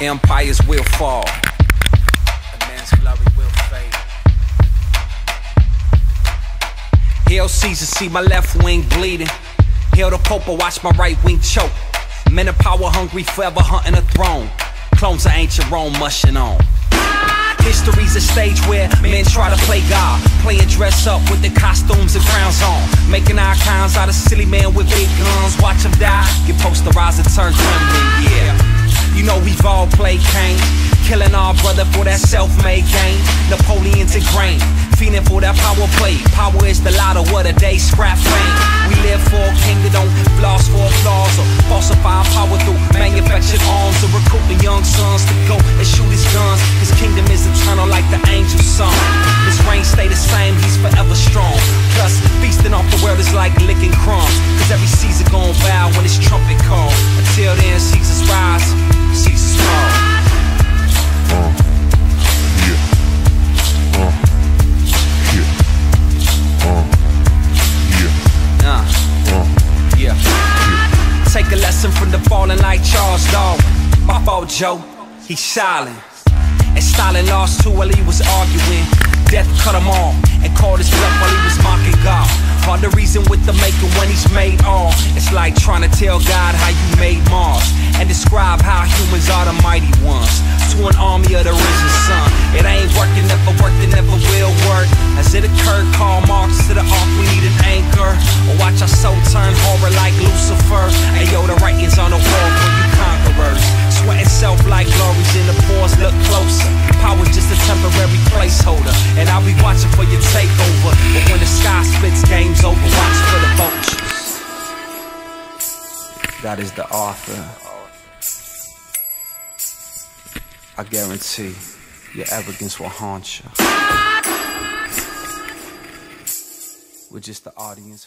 Empires will fall. And man's glory will fade. Hail Caesar, see my left wing bleeding. Hail the Pope, watch my right wing choke. Men of power hungry, forever hunting a throne. Clones of ancient Rome mushing on. History's a stage where men try to play God, playing dress up with their costumes and crowns on, making icons out of silly men with big guns. Watch them die, get posterized and turn trembling. Yeah, played Cain, killing our brother for that self-made gain. Napoleon's ingrained, feeling for that power play. Power is the lotto, what a day, scrap fame. We live for a don't floss for applause or falsify power through manufactured arms or the young sons to go and shoot his guns. His kingdom is eternal like the angel's song. His reign stay the same, he's forever strong. Plus, feasting off the world is like licking crumbs. Cause every Caesar gon' bow when it's trumpet lesson from the fallen like Charles Darwin. My fault, Joe, he's silent. And Stalin lost too while he was arguing. Death cut him off and called his bluff while he was mocking God. Hard to reason with the maker when he's made all. It's like trying to tell God how you made Mars and describe how humans are the mighty ones. To an army of the risen sun. It ain't working, never worked, it never will work. As it occurred, Karl Marx to the ark, we need an anchor. Or watch our soul turn God is the author. I guarantee your arrogance will haunt you. We're just the audience